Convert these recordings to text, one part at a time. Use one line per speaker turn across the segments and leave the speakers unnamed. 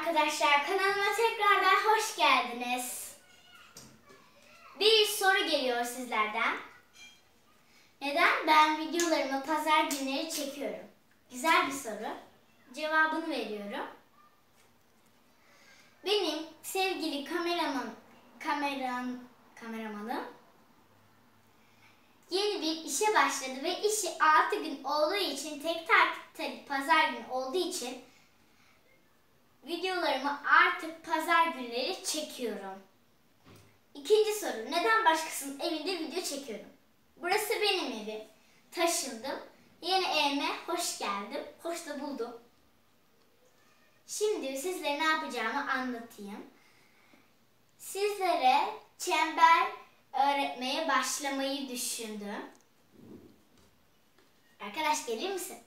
arkadaşlar kanalıma tekrardan hoş geldiniz. Bir soru geliyor sizlerden. Neden ben videolarımı pazar günleri çekiyorum? Güzel bir soru. Cevabını veriyorum. Benim sevgili kameraman kameran kameramanım yeni bir işe başladı ve işi 6 gün olduğu için tek tak tabii pazar günü olduğu için videolarımı artık pazar günleri çekiyorum. İkinci soru. Neden başkasının evinde video çekiyorum? Burası benim evim. Taşındım. Yeni evime hoş geldim. Hoş da buldum. Şimdi sizlere ne yapacağımı anlatayım. Sizlere çember öğretmeye başlamayı düşündüm. Arkadaş gelir misin?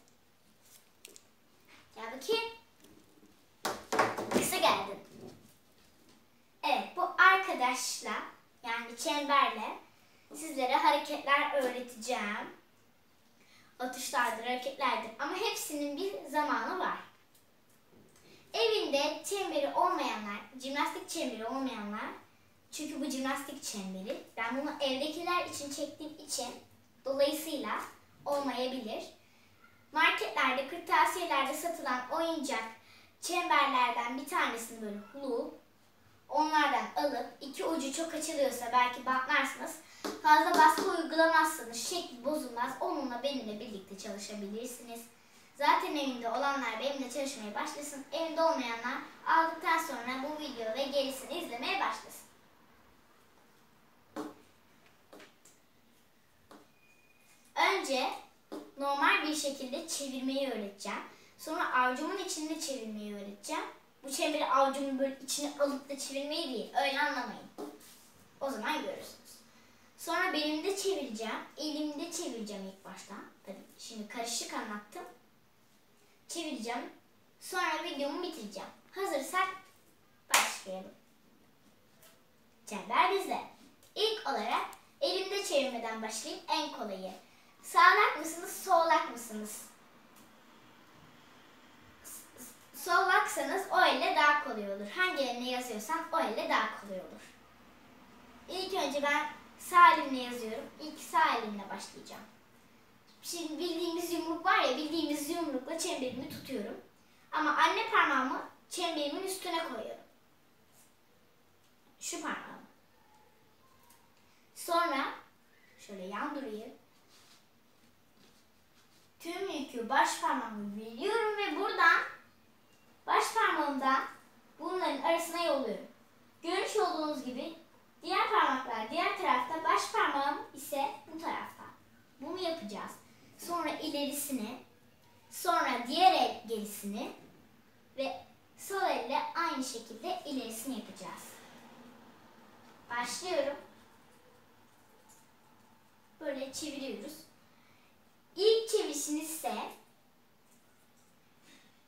Gel bakayım. Kısa geldin. Evet bu arkadaşla yani çemberle sizlere hareketler öğreteceğim. Atışlardır, hareketlerdir ama hepsinin bir zamanı var. Evinde çemberi olmayanlar, jimnastik çemberi olmayanlar çünkü bu jimnastik çemberi. Ben bunu evdekiler için çektiğim için dolayısıyla olmayabilir. Marketlerde, kırtasiyelerde satılan oyuncak çemberlerden bir tanesini böyle hulu onlardan alıp iki ucu çok açılıyorsa belki bantlarsınız. Fazla baskı uygulamazsanız şekli bozulmaz. Onunla benimle birlikte çalışabilirsiniz. Zaten evinde olanlar benimle çalışmaya başlasın. Evinde olmayanlar aldıktan sonra bu video ve gerisini izlemeye başlasın. Önce normal bir şekilde çevirmeyi öğreteceğim. Sonra avucumun içinde çevirmeyi öğreteceğim. Bu çemberi avucumun böyle içine alıp da çevirmeyi değil. Öyle anlamayın. O zaman görürsünüz. Sonra belimde çevireceğim. Elimde çevireceğim ilk başta. Tabii şimdi karışık anlattım. Çevireceğim. Sonra videomu bitireceğim. Hazırsak başlayalım. Çember bizde. İlk olarak elimde çevirmeden başlayayım en kolayı. Sağlak mısınız, solak mısınız? Solaksanız o elle daha kolay olur. Hangi eline yazıyorsan o elle daha kolay olur. İlk önce ben sağ elimle yazıyorum. İlk sağ elimle başlayacağım. Şimdi bildiğimiz yumruk var ya bildiğimiz yumrukla çemberimi tutuyorum. Ama anne parmağımı çemberimin üstüne koyuyorum. Şu parmağımı. Sonra şöyle yan durayım. Tüm yükü baş parmağımı veriyorum ve buradan baş parmağımdan arasına yolluyorum. Görmüş olduğunuz gibi diğer parmaklar diğer tarafta, baş parmağım ise bu tarafta. Bunu yapacağız. Sonra ilerisini, sonra diğer el gerisini ve sol elle aynı şekilde ilerisini yapacağız. Başlıyorum. Böyle çeviriyoruz. İlk çevirişiniz ise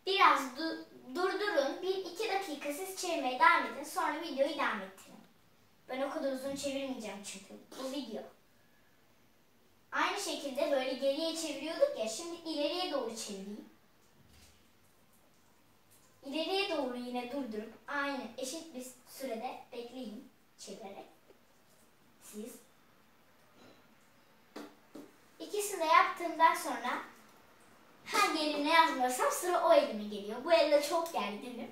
biraz du durdurun. Bir iki dakika siz çevirmeye devam edin. Sonra videoyu devam ettirin. Ben o kadar uzun çevirmeyeceğim çünkü. Bu video. Aynı şekilde böyle geriye çeviriyorduk ya. Şimdi ileriye doğru çevireyim. İleriye doğru yine durdurup aynı eşit bir sürede bekleyin çevirerek. Siz. İkisini de yaptığımdan sonra elimle yazmıyorsam sıra o elime geliyor. Bu elde çok gerginim.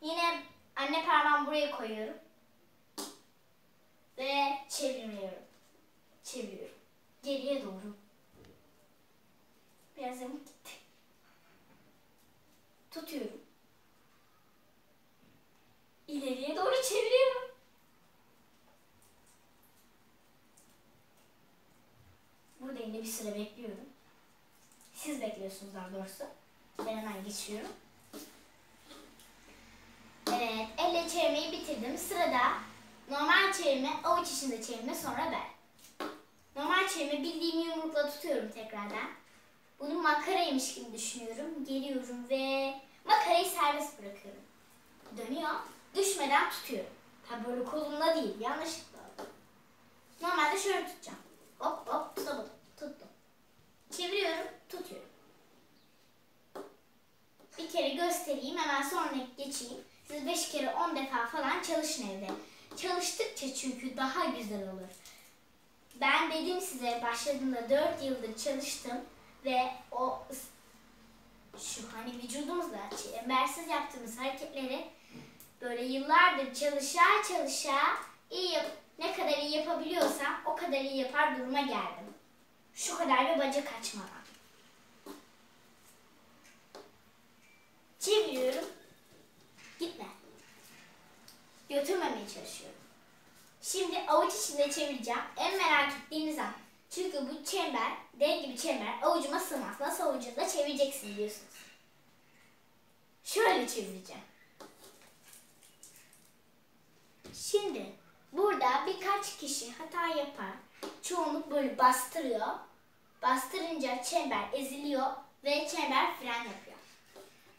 Yine anne parmağımı buraya koyuyorum. Ve çevirmiyorum. Çeviriyorum. Geriye doğru. Biraz yamuk gitti. Tutuyorum. İleriye doğru çeviriyorum. Burada yine bir süre bekliyorum. Siz bekliyorsunuz daha doğrusu. Ben hemen geçiyorum. Evet, elle çevirmeyi bitirdim. Sırada normal çevirme, avuç içinde çevirme, sonra ben. Normal çevirme bildiğim yumrukla tutuyorum tekrardan. Bunu makaraymış gibi düşünüyorum. Geliyorum ve makarayı serbest bırakıyorum. Dönüyor. Düşmeden tutuyorum. Tabi böyle kolumla değil, yanlışlıkla. Normalde şöyle tutacağım. Hop hop tutamadım. Tuttum. Çeviriyorum, tutuyorum. bir kere göstereyim hemen sonra geçeyim. Siz 5 kere 10 defa falan çalışın evde. Çalıştıkça çünkü daha güzel olur. Ben dedim size başladığımda 4 yıldır çalıştım ve o şu hani vücudumuzla çembersiz yaptığımız hareketleri böyle yıllardır çalışa çalışa iyi yap ne kadar iyi yapabiliyorsam o kadar iyi yapar duruma geldim. Şu kadar bir bacak açmadan. Çalışıyorum. Şimdi avuç içinde çevireceğim. En merak ettiğiniz an. Çünkü bu çember, dev gibi çember avucuma sığmaz. Nasıl avucunda çevireceksin diyorsunuz. Şöyle çevireceğim. Şimdi burada birkaç kişi hata yapar. Çoğunluk böyle bastırıyor. Bastırınca çember eziliyor ve çember fren yapıyor.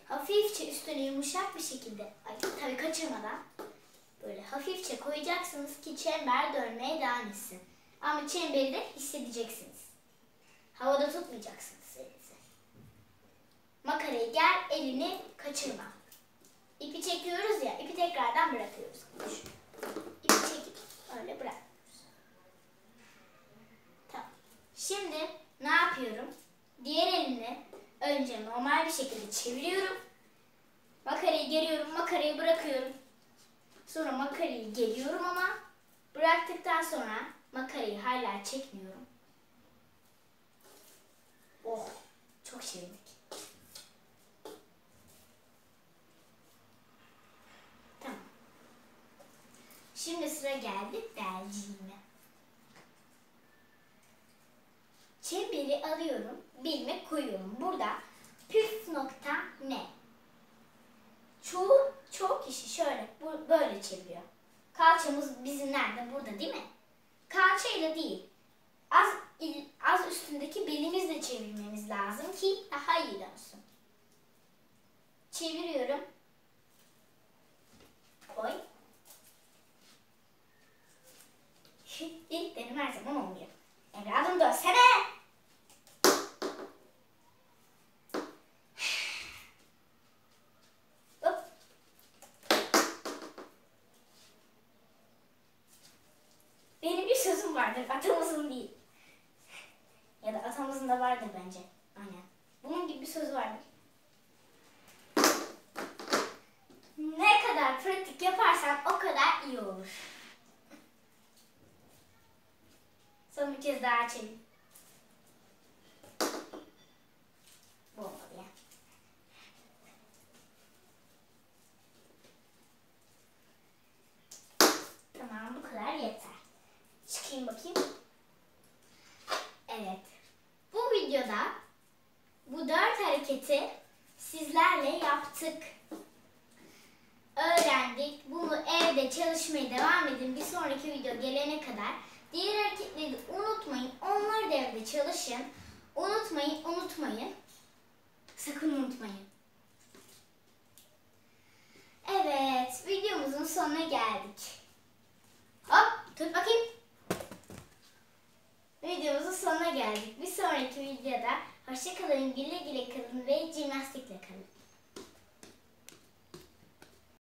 Hafifçe üstüne yumuşak bir şekilde, tabii kaçırmadan böyle hafifçe koyacaksınız ki çember dönmeye devam etsin. Ama çemberi de hissedeceksiniz. Havada tutmayacaksınız elinizi. Makarayı gel, elini kaçırma. İpi çekiyoruz ya, ipi tekrardan bırakıyoruz. İpi çekip öyle bırakıyoruz. Tamam. Şimdi ne yapıyorum? Diğer elini önce normal bir şekilde çeviriyorum. Makarayı geriyorum, makarayı bırakıyorum. Sonra makarayı geliyorum ama bıraktıktan sonra makarayı hala çekmiyorum. Oh, çok çevirdik. Tamam. Şimdi sıra geldi delciğime. Çemberi alıyorum, bilme koyuyorum. Burada püf nokta ne? Çoğu, çoğu kişi şöyle, böyle çeviriyor. Kalçamız bizim nerede? Burada değil mi? Kalçayla değil. Az, az üstündeki belimizle çevirmemiz lazım ki daha iyi dönsün. Çeviriyorum. Koy. İlk benim her zaman olmuyor. Evladım dönsene. Hop. Benim bir sözüm vardır, atamızın değil. Ya da atamızın da vardır bence. Aynen. Bunun gibi bir söz vardır. Ne kadar pratik yaparsan o kadar iyi olur. Son bir kez daha açayım. Bu olmadı ya. Tamam bu kadar yeter. Çıkayım bakayım. Evet. Bu videoda bu dört hareketi sizlerle yaptık. Öğrendik. Bunu evde çalışmaya devam edin. Bir sonraki video gelene kadar. Diğer hareketleri de unutmayın. Onları da evde çalışın. Unutmayın, unutmayın. Sakın unutmayın. Evet, videomuzun sonuna geldik. Hop, tut bakayım. Videomuzun sonuna geldik. Bir sonraki videoda hoşça kalın, güle güle kalın ve jimnastikle kalın.